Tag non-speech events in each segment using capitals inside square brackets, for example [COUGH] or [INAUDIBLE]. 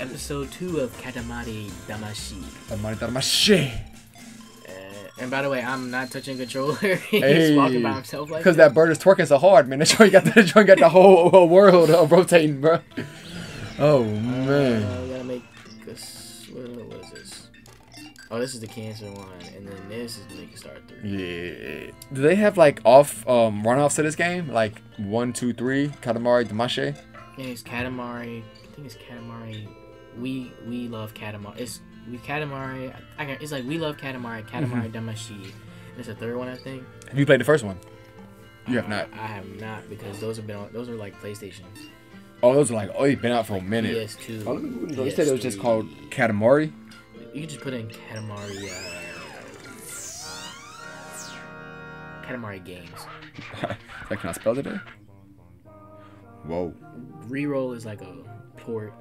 episode two of Katamari Damacy. Katamari Damacy. Uh, and by the way, I'm not touching controller. [LAUGHS] He's Hey. walking by himself like Because that bird is twerking so hard, man. [LAUGHS] That joint got the joint got the whole, whole world uh, rotating, bro. Oh man. Uh, we gotta make this. What, what is this? Oh, this is the cancer one, and then this is the Make Star three. Yeah. Do they have like off um runoffs to this game? Like one, two, three, Katamari Damacy? Yeah, it's Katamari. I think it's Katamari. We we love Katamari. It's we Katamari. I, can it's like we love Katamari. Katamari Damacy. And it's a third one, I think. Have you played the first one? You have not. I have not because those have been on. Those are like PlayStations. Oh, those are like oh, you've been out for a minute. PS2. Oh, they said it was just called Katamari. You can just put in Katamari. Uh, Katamari games. [LAUGHS] like, can I spell it there? Whoa. Reroll is like a port,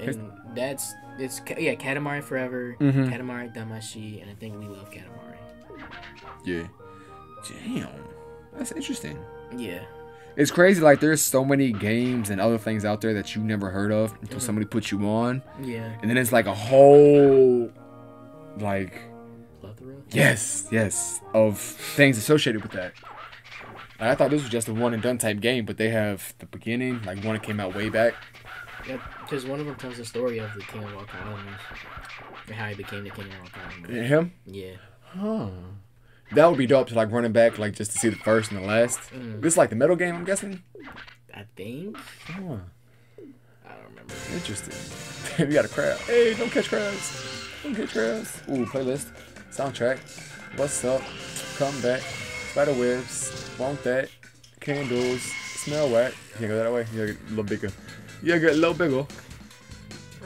and that's it's yeah Katamari Forever, Mhm. Katamari Damacy, and I think we love Katamari. Yeah. Damn. That's interesting. Yeah. It's crazy. Like, there's so many games and other things out there that you never heard of until Mhm. somebody puts you on, Yeah. and then it's like a whole, like, Plethora. yes, yes, of things associated with that. Like, I thought this was just a one and done type game, but they have the beginning, like one that came out way back. Yeah, because one of them tells the story of the King of Rock Island and how he became the King of Rock Island. Him? Yeah. Huh. That would be dope to like running back, like just to see the first and the last. Mm. This is like the metal game, I'm guessing. I think. Huh. I don't remember. Interesting. [LAUGHS] we got a crab. Hey, don't catch crabs. Don't catch crabs. Ooh, playlist. Soundtrack. What's up? Come back. Spider webs. Want that. Candles. Smell whack. You can't go that way. You get a little bigger. You get a little bigger.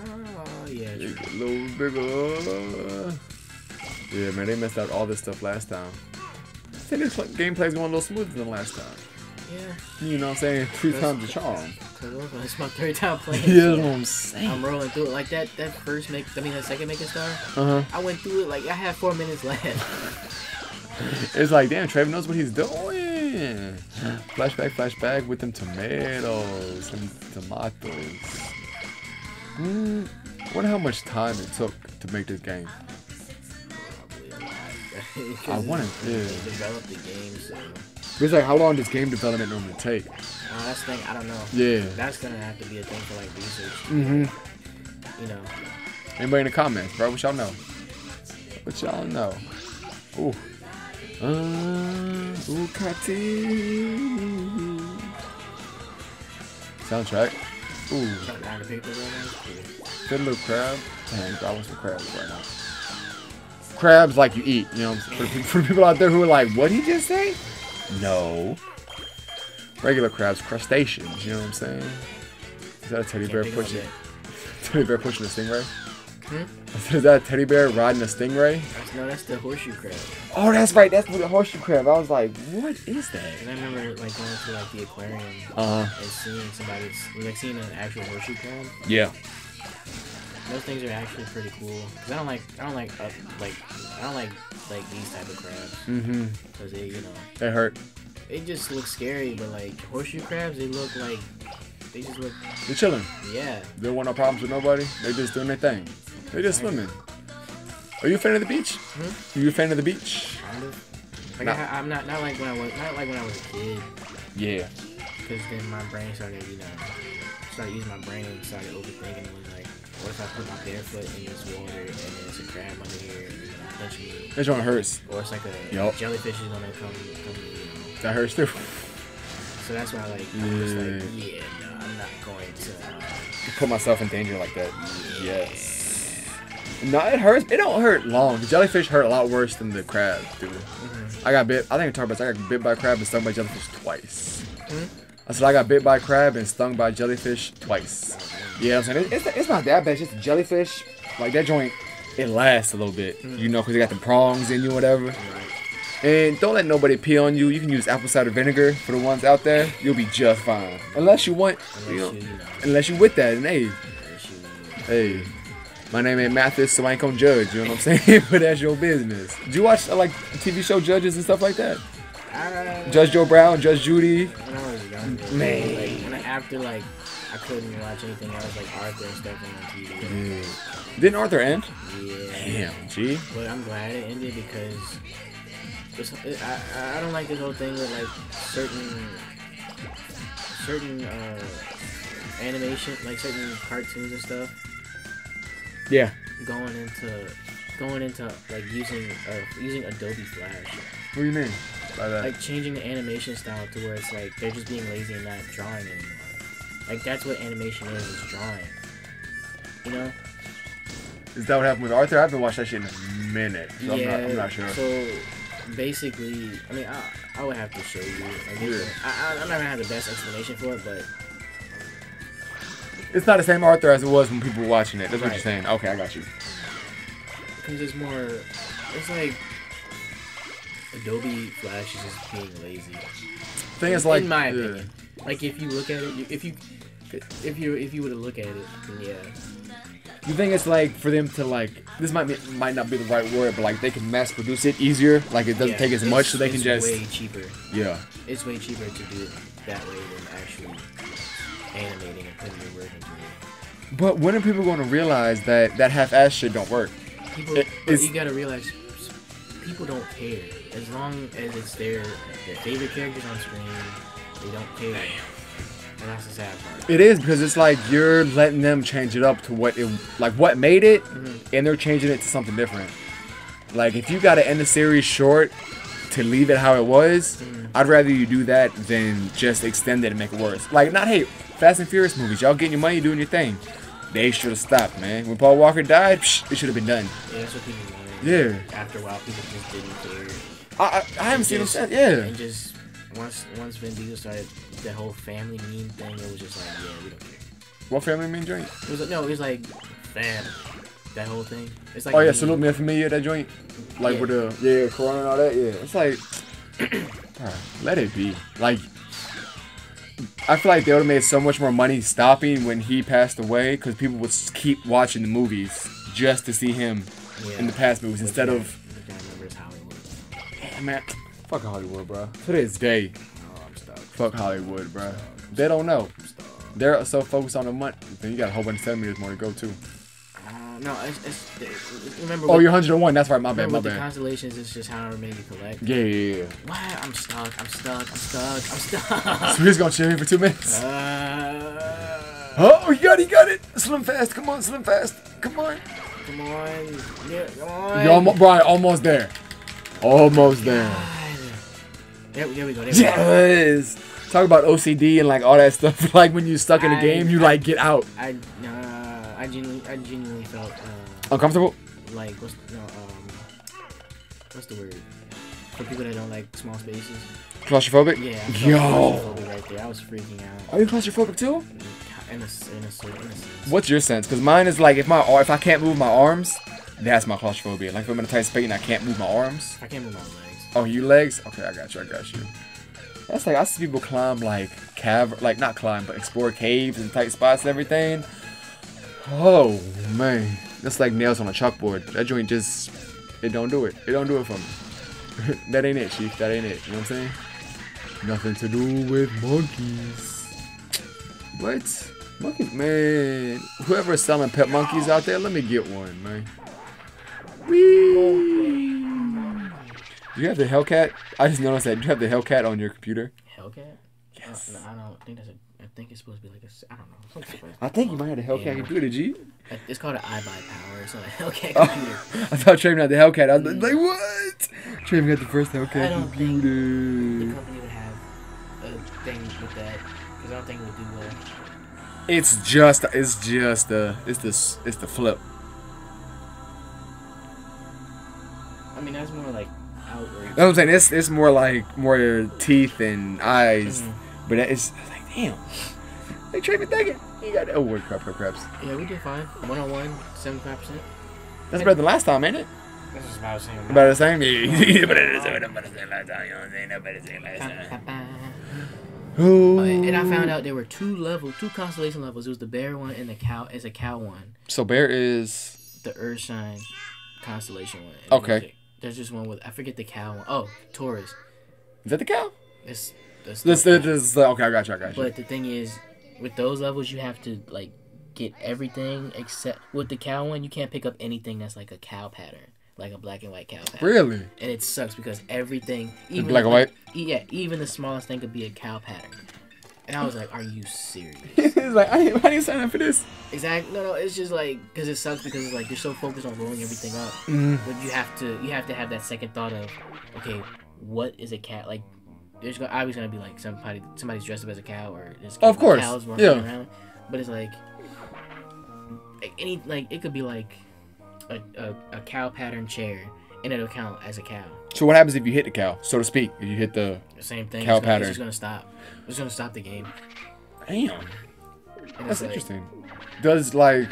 Oh, yeah. You get a little bigger. Yeah, man, they messed out all this stuff last time. I think this gameplay's going a little smoother than last time. Yeah. You know what I'm saying? Three That's- times the charm. It's my third time [LAUGHS] playing. Yeah, that's what I'm saying. I'm rolling through it like that. That first make, I mean, that second make a star. Uh huh. I went through it like I had four minutes left. [LAUGHS] [LAUGHS] It's like, damn, Trevor knows what he's doing. Flashback, flashback with them tomatoes and tomatoes. Mm, wonder how much time it took to make this game. Probably a lot. I [LAUGHS] they yeah. developed the game, so It's like, how long does game development normally take? uh, that's the thing. I don't know. Yeah. That's gonna have to be a thing for like research. Mm-hmm. You know. Anybody in the comments, bro? What y'all know? What y'all know? Ooh. Uh, ooh, Kati. Soundtrack. Ooh. Trying to find a paper right now. Cool. Fiddler crab. Dang, I want some crabs right now. Crabs like you eat, you know. For, for people out there who are like, what did he just say? No. Regular crabs, crustaceans. You know what I'm saying? Is that a teddy bear pushing? [LAUGHS] Teddy bear pushing a stingray? Hmm? Is that a teddy bear riding a stingray? No, that's the horseshoe crab. Oh, that's right. That's the horseshoe crab. I was like, what is that? And I remember like going to like the aquarium Uh huh. and seeing somebody's like seeing an actual horseshoe crab. Yeah. Those things are actually pretty cool. Cause I don't like I don't like uh, like I don't like like these type of crabs Mm-hmm. because they you know They hurt. they just look scary. But like horseshoe crabs, they look like they just look They're chilling. yeah. They don't want no problems with nobody. They just doing their thing. They just swimming. Are you a fan of the beach? Hmm? Are you a fan of the beach? Kind of. Like Nah. I, I'm not not like when I was not like when I was a kid. Yeah. Because then my brain started, you know, started using my brain and started overthinking. It was like, what if I put my barefoot in this water and there's a crab under here and it's gonna punch me? That joint hurts. Or it's like a Yup. jellyfish is gonna come, come, you know. That hurts too. So that's why, like, I'm just like, Yeah. yeah, no, I'm not going to. Uh, Put myself in danger like that. Yes. No, it hurts. It don't hurt long. The jellyfish hurt a lot worse than the crab, dude. mhm. I got bit. I think I talked about. I got bit by a crab and stung by jellyfish twice. Hmm? I said I got bit by a crab and stung by jellyfish twice. Yeah, I'm saying it, it's, it's not that bad. It's just jellyfish. Like that joint, it lasts a little bit. You know, because they got the prongs in you, whatever. And don't let nobody pee on you. You can use apple cider vinegar for the ones out there. You'll be just fine. Unless you want, you know, Unless you, you know, unless you with that. And hey, hey, my name ain't Mathis, so I ain't gonna judge. You know what I'm saying? [LAUGHS] but that's your business. Do you watch uh, like TV show judges and stuff like that? I, Judge Joe Brown, Judge Judy. when I was younger, Man. like, after like I couldn't watch anything else like Arthur and stuff on TV. Yeah. Didn't Arthur end? Yeah. Damn, G. But I'm glad it ended because it's, it, I I don't like this whole thing with like certain certain uh animation like certain cartoons and stuff Yeah. going into going into like using uh using Adobe Flash What do you mean by that? like changing the animation style to where it's like they're just being lazy and not drawing anymore. Like that's what animation is, is drawing. You know? Is that what happened with Arthur? I haven't watched that shit in a minute, so I'm, not, I'm not sure. So basically, I mean, I, I would have to show you. I guess. Yeah. I, I, I'm not gonna have the best explanation for it, but It's not the same Arthur as it was when people were watching it. That's what you're saying. Okay, I got you. because it's more, it's like Adobe Flash is just being lazy. Thing is, like, in my yeah. opinion, like if you look at it, if you, if you, if you were to look at it, then yeah, The thing is, like, for them to like, this might be, might not be the right word, but like they can mass produce it easier. Like it doesn't Yeah, take as much, so they can just way cheaper. yeah. It's way cheaper to do it that way than actually animating and putting your work into it. But when are people going to realize that that half-ass shit don't work? People, It- but you gotta realize, people don't care as long as it's their their favorite characters on screen. They don't care, and that's the sad part. It is because it's like you're letting them change it up to what it like what made it, Mhm. and they're changing it to something different. Like if you got to end the series short to leave it how it was, Mhm. I'd rather you do that than just extend it and make it worse. Like not hey, Fast and Furious movies, y'all getting your money, doing your thing. They should have stopped, man. When Paul Walker died, psh, it should have been done. Yeah, that's what people wanted. Yeah. After a while, people just didn't care. I I, I haven't seen him Just- since. Yeah. And just once once Vin Diesel started the whole family meme thing, it was just like, yeah, we don't care. What family meme joint? It was like, no, it was like fam. That whole thing. It's like Oh yeah, meme. salute me familiar that joint. Like Yeah. with the yeah, Corona and all that. Yeah, it's like, [CLEARS THROAT] let it be. Like, I feel like they would have made so much more money stopping when he passed away because people would keep watching the movies just to see him Yeah. in the past movies Which instead I- of. which remember is Hollywood. Yeah, man, fuck Hollywood, bro. To this day, Oh, fuck Hollywood, bro. They don't know. They're so focused on the money. Then you got a whole bunch of centimeters more to go too. No, it's, it's, it's remember. Oh, with- you're 101. That's right. My bad. My with the constellations, is just however many you collect. Yeah, yeah, yeah. Why? I'm stuck. I'm stuck. I'm stuck. I'm stuck. [LAUGHS] So he's gonna chill here for two minutes. Uh, Oh, you got it, you got it. Slim fast. Come on, slim fast. Come on. come on. Yeah, come on. You're almost, Brian, almost there. Almost there. There, there we go. There we go. Yes. Talk about OCD and like all that stuff. [LAUGHS] Like when you're stuck in a game, you like get out. I, uh, I genuinely, I genuinely felt uh, Uncomfortable? like what's no um, what's the word for people that don't like small spaces? Claustrophobic? Yeah. I Yo. claustrophobic right there. I was freaking out. Are you claustrophobic too? In a, in a certain in a sense. What's your sense? Because mine is like if my if I can't move my arms, that's my claustrophobia. Like if I'm in a tight space and I can't move my arms. I can't move my legs. Oh, you legs? Okay, I got you. I got you. That's like I see people climb like cave, like not climb, but explore caves and tight spots and everything. Oh man, that's like nails on a chalkboard. That joint just it don't do it. It don't do it for me. [LAUGHS] that ain't it, chief. That ain't it. You know what I'm saying? Nothing to do with monkeys. What? Monkey, man. Whoever's selling pet monkeys out there, let me get one, man. Whee! Do you have the Hellcat? I just noticed that. Do you have the Hellcat on your computer? Hellcat? Yes. Uh, no, I don't think that's a. I think it's supposed to be like a. I don't know. I think you might have the Hellcat Yeah. computer, G. It's called an iBuy Power. It's not a [LAUGHS] Hellcat Oh, computer. I thought Travin had the Hellcat. I was like, what? Travin got the first Hellcat I don't think The company would have a thing with that because I don't think it would do well. It's just, it's just the, it's the, s- it's the flip. I mean, that's more like outward. That's what I'm saying. It's, it's more like more teeth and eyes, Mhm. but it's like, damn. Like Travin, thank it. You got oh word crap, crap, craps. Yeah, we did fine. 101, 75%. That's better than last time, ain't it? That's just about the same. About the same. Yeah, [LAUGHS] but it is about the same last time. You know what I'm saying? About the same last time. Oh, and and I found out there were two level, two constellation levels. It was the bear one and the cow. It's a cow one. So bear is The Earthshine constellation one. Okay. there's- There's just one with I forget the cow one. Oh, Taurus. is that the cow? It's that's This, the- this, this okay. I got you. I got you. But the thing is, with those levels, you have to like get everything except with the cow one. You can't pick up anything that's like a cow pattern, like a black and white cow pattern. Really? And it sucks because everything, even black and white? yeah, even the smallest thing could be a cow pattern. And I was like, "Are you serious?" [LAUGHS] He's like, I, how do you sign up for this? Exactly. No, no. It's just like because it sucks because it's like you're so focused on rolling everything up, Mm. but you have to you have to have that second thought of, okay, what is a cat like? There's obviously gonna be like somebody somebody's dressed up as a cow or there's Of course, cows running yeah. around, but it's like any like it could be like a, a, a cow pattern chair and it'll count as a cow. So what happens if you hit the cow, so to speak? If you hit the same thing. Cow it's gonna, pattern. It's gonna stop. It's gonna stop the game. damn, And that's like- interesting. Does like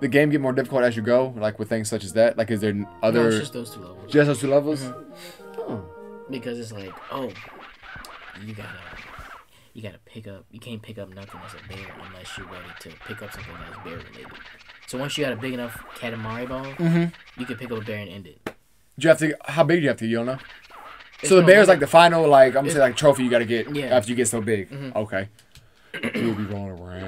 the game get more difficult as you go, like with things such as that? Like, is there No, other it's just, those two levels. Just those two levels? Mhm. Oh. because it's like, oh, you gotta, you gotta pick up. You can't pick up nothing as a bear unless you're ready to pick up something that's bear related. So once you got a big enough Katamari ball, Mhm. you can pick up a bear and end it. Do you have to? How big do you have to? You don't know. It's so the bear is like the final, like I'm gonna say, like trophy you gotta get Yeah. after you get so big. Mhm. Okay. [CLEARS THROAT] You'll be going around.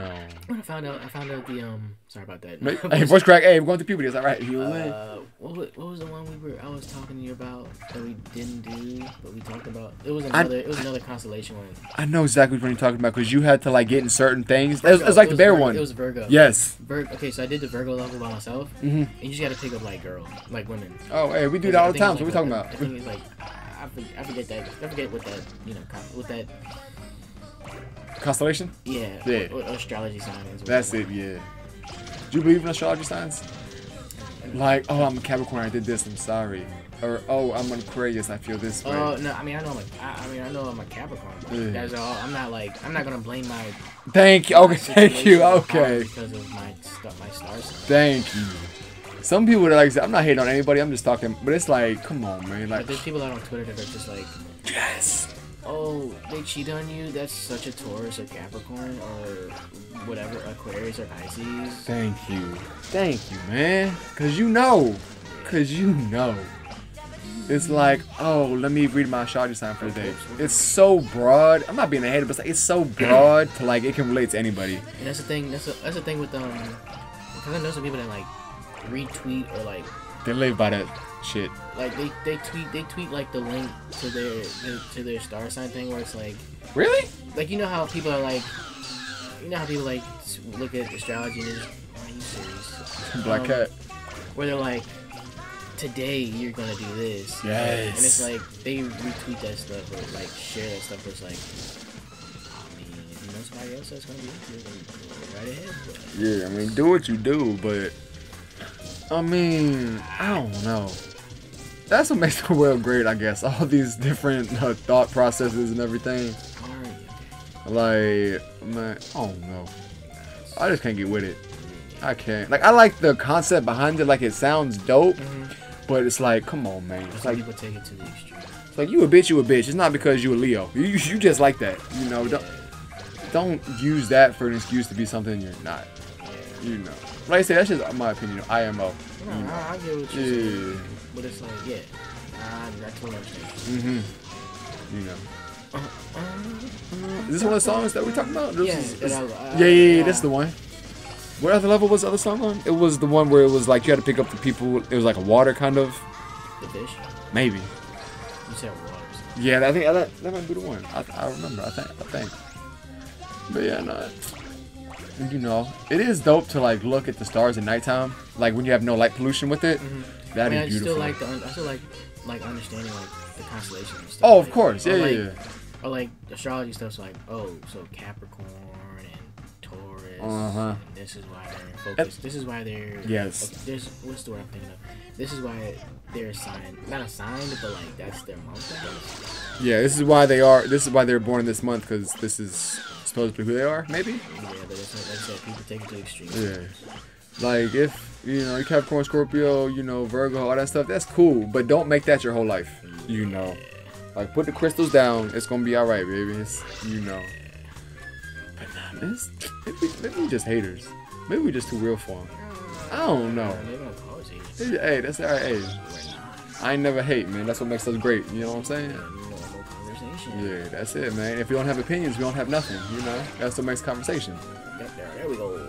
When I found out, I found out the um. Sorry about that. [LAUGHS] Hey, voice crack. Hey, we're going through puberty. It's all right. You? Uh, what was, what was the one we were? I was talking to you about that we didn't do, but we talked about. It was I- another. it was another constellation one. I know exactly what you're talking about because you had to like get in certain things. It was, it was like It the bear Vir- one. It was Virgo. yes. Vir- okay, so I did the Virgo level by myself, mm -hmm. and you just got to pick up like girl, like women. Oh, hey, we do that all the time. So what we like talking about? I think it's like I I forget, I forget that. I forget what that you know what that Constellation? yeah Yeah. Astrology sign is. That's it. Yeah. Do you believe in astrology signs? Like, oh, I'm a Capricorn. I did this. I'm sorry. Or oh, I'm an Aquarius. I feel this way. Oh no! I mean, I know I'm a, I, I mean, I know I'm a Capricorn. Yeah. That's all. I'm not like I'm not gonna blame my. thank you. Okay, [LAUGHS] thank you. Okay, Because of my my star sign. thank you. Some people are like, I'm not hating on anybody. I'm just talking, but it's like, come on, man. Like, But there's people out on Twitter that are just like, yes. Oh, they cheat on you. That's such a Taurus or Capricorn or whatever Aquarius or Pisces. Thank you. Thank you, man. Cause you know. Cause you know. It's like, oh, let me read my astrology sign for the day. It's so broad. I'm not being a hater, but it's, like, it's so broad to like it can relate to anybody. And that's the thing. That's the that's the thing with um, because I know some people that like retweet or like They live by that shit. like they, they tweet they tweet like the link to their to their star sign thing where it's like Really? like you know how people are like you know how people like look at astrology and just are you serious Black Um, cat. where they're like today you're gonna do this Yes. and it's like they retweet that stuff or like share that stuff it's like I mean if you know somebody else that's gonna be into it then go right ahead but Yeah, I mean, do what you do, but I mean, I don't know. That's what makes the world great, I guess. [LAUGHS] All these different uh, thought processes and everything. Like, man, I don't know. I just can't get with it. I can't. Like, I like the concept behind it. Like, it sounds dope, Mhm. but it's like, come on, man. It's like, people take it to the extreme it's like you a bitch, you a bitch. It's not because you a Leo. You, you just like that. You know, don't, don't use that for an excuse to be something you're not. You know. Like I said, that's just my opinion. IMO. No, I, I get what you're Yeah. saying, but it's like, yeah, I, I totally understand. Mm-hmm. You know. Uh, Is this one of the songs that we talking about? This Yeah, is- that is- I- yeah, yeah, yeah, That's the one. What other level was the other song on? It was the one where it was like you had to pick up the people. It was like a water kind of, the fish. maybe. You said waters. Yeah, I think that, that might be the one. I, I remember. I think. I think. But yeah, no. You know, it is dope to like look at the stars at nighttime, like when you have no light pollution with it. Mhm. That I mean, is I beautiful. still like the, I still like, like understanding like the constellations. And stuff. oh, of like- course. Yeah, or yeah, like, yeah. Or like astrology stuff's like, oh, so Capricorn and Taurus. Uh-huh. This is why they're focused. This is why they're. Yes. oh, There's what's the word I'm thinking of? This is why they're assigned, not assigned, but like that's their month. I. Yeah, this is why they are. This is why they're born this month because this is supposedly who they are. Maybe. Yeah, but it's like, like I people take it to the extreme. Yeah. Like if you know Capricorn, Scorpio, you know Virgo, all that stuff. That's cool, but don't make that your whole life. You know. Like put the crystals down. It's gonna be all right, baby. It's you know. But nah, man, it's, maybe, maybe we just haters. Maybe we just too real for them. I don't know. They're gonna call us haters. Maybe- Hey, that's all right. Hey, I ain't never hate, man. That's what makes us great. You know what I'm saying? Conversation. Yeah, that's it, man. If we don't have opinions, we don't have nothing. You know, that's what makes conversation. There, there we go.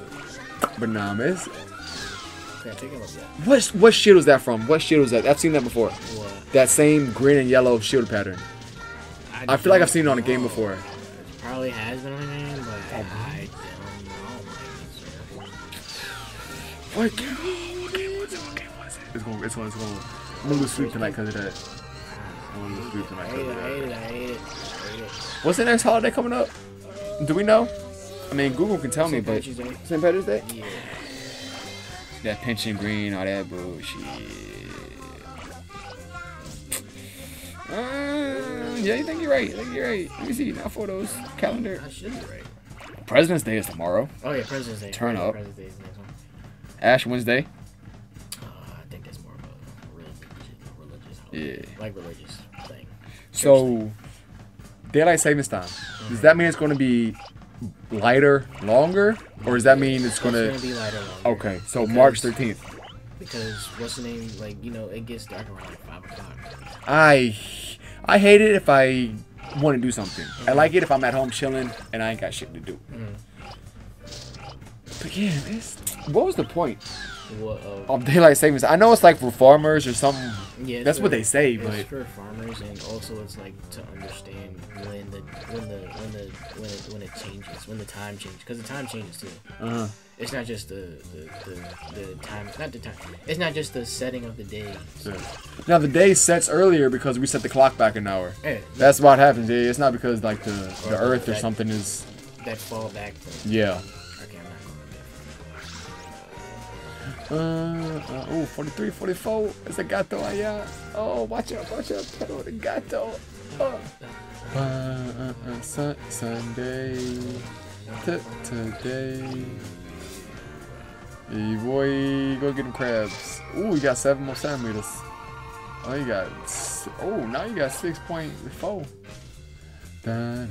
But nah, man. it's- Okay, pick him up. Yeah. What what shield was that from? What shield was that? I've seen that before. What? That same green and yellow shield pattern. I feel like I've seen it on a game before. know. Probably has been on a game, but Oh, I don't know. What game? What game was it? What game was it? It's going. It's going. It's going. I'm gonna lose sleep tonight because of that. I hate it. I hate it. I hate it. What's the next holiday coming up? Do we know? I mean, Google can tell me, St. but Day. St. Patrick's Day. Yeah. That pension green, all that bullshit. Uh, yeah, you think you're right. I think you're right. Let me see. Now photos, calendar. I should be right. President's Day is tomorrow. Oh yeah, President's Day. Turn Yeah, up. President's Day is the next one. Ash Wednesday. Uh, I think that's more of a religious, religious holiday. Yeah. Like religious thing. So, daylight savings time. Does that mean it's going to be lighter, longer, or does that mean it's going It's to? be lighter longer. Okay, so Because- March 13th. Because what's the name? Like you know, it gets dark around like five o'clock. I I hate it if I want to do something. I like it if I'm at home chilling and I ain't got shit to do. Mm. But yeah, what was the point What? Uh, of daylight savings? I know it's like for farmers or something. yeah, that's for- what they say, it's but for farmers, and also it's like to understand when the when the when the when it, when it changes, when the time changes, because the time changes too. Uh -huh. It's not just the the, the the time, not the time. It's not just the setting of the day. now the day sets earlier because we set the clock back an hour. Eh, That's what happens. Yeah, it's not because like the the Or Earth or something is. that fall back. From, Yeah. Uh, uh, oh, 43, 44. It's a gato allá. Oh, watch out, watch out. Pero the gato. Oh. Uh, uh, uh, sun, Sunday. T- today. Hey, boy, go get them crabs. Oh, you got seven more centimeters. Oh, you got. Oh, now you got 6.4. Da, na.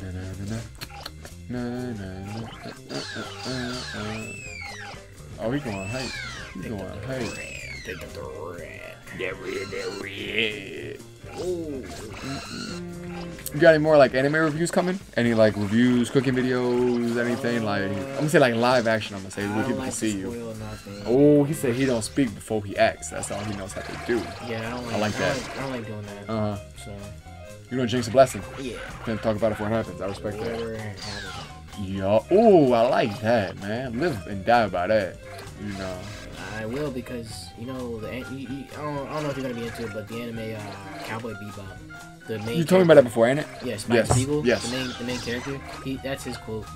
Na, na, na, uh, uh, uh. Oh, he going height. He's going. Take up the red. That red, that red. You got any more like anime reviews coming? Any like reviews, cooking videos, anything like? I'm gonna say like live action. I'm gonna say I where people like can see you. nothing. Oh, he said he don't speak before he acts. That's all he knows how to do. Yeah, I don't like, I like I that. Don't like, I don't like doing that. Uh huh. so, You don't jinx a blessing. yeah. Then talk about it before it happens. I respect that. Yeah. Oh, I like that, man. Live and die by that. You know. I will because you know the an- you, you, I, don't, I don't know if you're gonna be into it, but the anime uh, Cowboy Bebop, the main. You told me about that before, ain't it? Yeah, Spike Yes, Spiegel. yes. The main the main character. He that's his quote.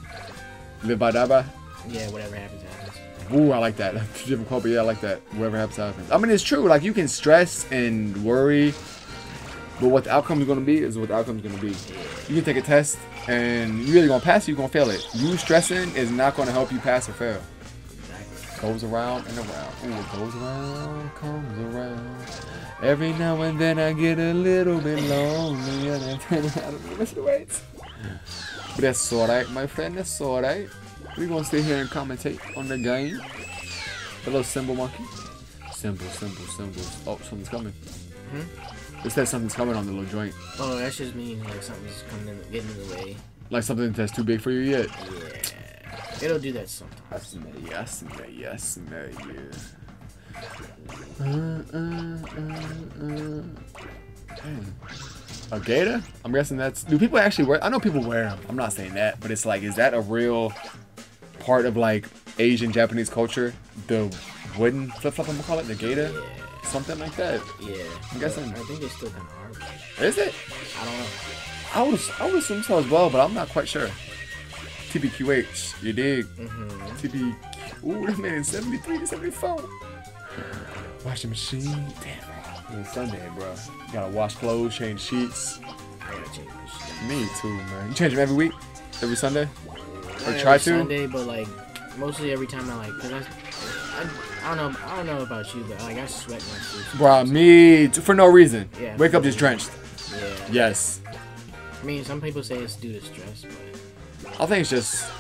Live by die. Yeah, whatever happens happens. Ooh, I like that. [LAUGHS] Different quote, but yeah, I like that. Whatever happens, happens. I mean, it's true. Like you can stress and worry, but what the outcome is gonna be is what the outcome is gonna be. You can take a test and you either gonna pass or you gonna fail it. You stressing is not gonna help you pass or fail. Goes around and around. Ooh, it goes around, comes around. Every now and then I get a little bit lonely and then I don't know miss the weights. But that's alright, my friend. That's alright. We're gonna sit here and commentate on the game. Little symbol monkey. Symbol, symbol, symbols. Oh, something's coming. Hmm? It says something's coming on the little joint. Oh, that's just means like something's coming in, getting in the way. Like something that's too big for you yet. Yeah, it'll do that sometimes. I smell you, I smell you, I smell you. Uh, uh, uh, uh. A gator? I'm guessing that's. Do people actually wear? I know people wear them. I'm not saying that, but it's like, is that a real part of like Asian Japanese culture? The wooden flip flop, I'm gonna call it the gator, Yeah, something like that. yeah. I'm guessing- I think it's still kind of hard. Is it? I don't know. I would, I would assume so as well, but I'm not quite sure. TBQH, you dig? Mm-hmm. TB. Ooh, that man is 73, 74. Washing machine. Damn, it's Sunday, bro. You gotta wash clothes, change sheets. I gotta change this. Me too, man. You change them every week? Every Sunday? Not Or try to? Sunday, but like mostly every time I like, cause I, I, I don't know, I don't know about you, but like I sweat my suits. Bro, me too, for no reason. Yeah. Wake up just drenched. Yeah. Yes. I mean, some people say it's due to stress, but I think it's just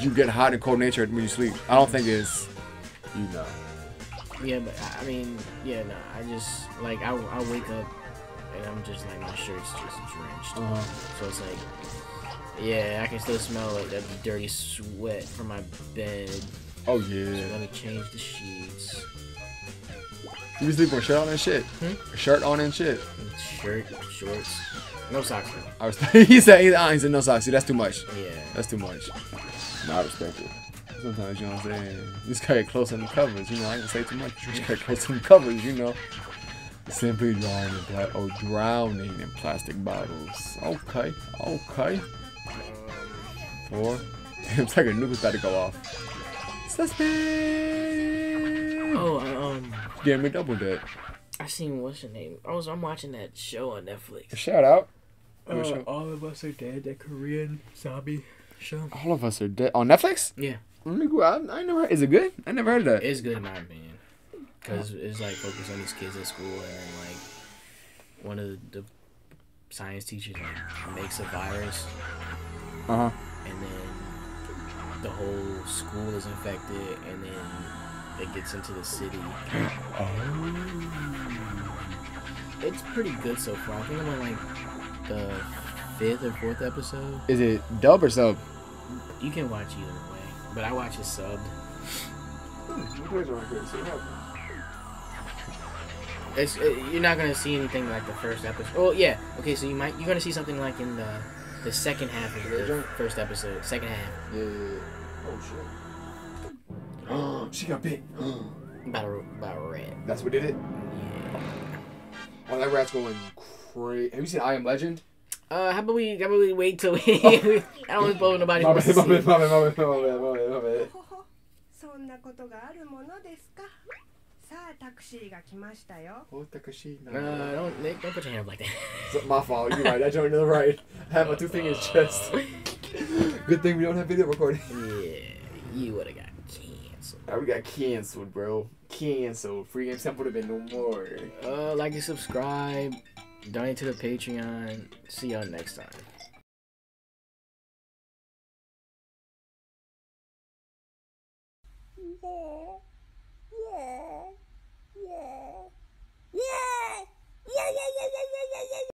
you get hot and cold natured when you sleep. I don't think it's, you know. yeah, but I- mean, yeah, no, I just like I, I wake up and I'm just like my shirt's just drenched. Uh huh. So it's like, yeah, I can still smell like that dirty sweat from my bed. Oh yeah. So let me change the sheets. You be sleeping with shirt on and shit. Hmm? Shirt on and shit. Shirt, shorts, no socks. I was. [LAUGHS] he said. He, uh, he said no socks. See, that's too much. Yeah. That's too much. No, I respect it. Sometimes you know what I'm saying. You just gotta get close on the covers. You know, I ain't gonna say too much. You just gotta get close on the covers. You know. Simply drowning in pla- oh, drowning in plastic bottles. Okay. Okay. Four. [LAUGHS] it's like a nuke about to go off. Suspect. Oh, um, Give me double that. I seen what's her name. I was I'm watching that show on Netflix. Shout out. Uh, show? all of us are dead. That Korean zombie show. All of us are dead on Netflix. Yeah, Let me go. I, I never. Heard, is it good? I never heard of that. it's good in my opinion, cause it's like focused on these kids at school, and then like one of the, the science teachers like makes a virus, Uh huh. and then the whole school is infected, and then it gets into the city. [GASPS] Oh. It's pretty good so far. I think I'm like the fifth or fourth episode. Is it dub or sub? You can watch either way, but I watch it subbed. It's uh, you're not gonna see anything like the first episode. Oh yeah, okay. So you might you're gonna see something like in the the second half of the first episode. Second half Yeah, yeah, yeah. Oh shit. [GASPS] she got bit. [GASPS] about a, about a rat. That's what did it. Yeah. Oh, that rat's going crazy. Have you seen I Am Legend? Uh, how about we how about we wait till we? [LAUGHS] I don't suppose nobody My wants bad, to my bad, see. my bad, my bad, my bad, my bad, my bad. ほほそんなことがあるものですかさあタクシーが来ましたよ Oh, Takashi. Uh, don't Nick, don't put your hand up like that. It's my fault. You're right. I joined to the right. I have my two fingers [LAUGHS] chest. Good thing we don't have video recording. Yeah, you would have got canceled. Now we got canceled, bro. Canceled. Free game sample would have been no more. Uh, like and subscribe, Donate to the Patreon. See y'all next time. Yeah. Yeah. Yeah. Yeah. Yeah. Yeah. Yeah. Yeah. Yeah. Yeah.